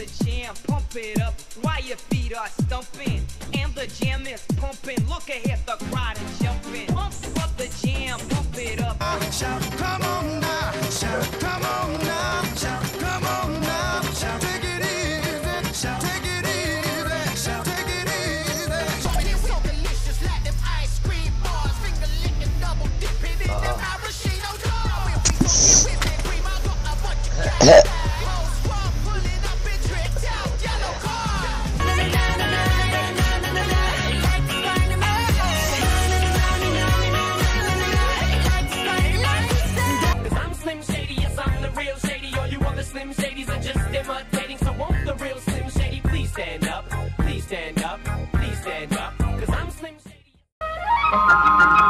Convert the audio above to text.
the jam, pump it up while your feet are stumping. And the jam is pumping, look ahead, the crowd is jumping. Pump up the jam, pump it up. Shout, come on now, shout, come on now, shout, come on now, shout, take it easy, shout, take it easy, take it easy. So delicious, like them ice cream bars, finger licking, double dipping in them. Uh-huh. Slim Shadys are just imitating. So won't the real Slim Shady please stand up? Please stand up. Please stand up. Cause I'm Slim Shady.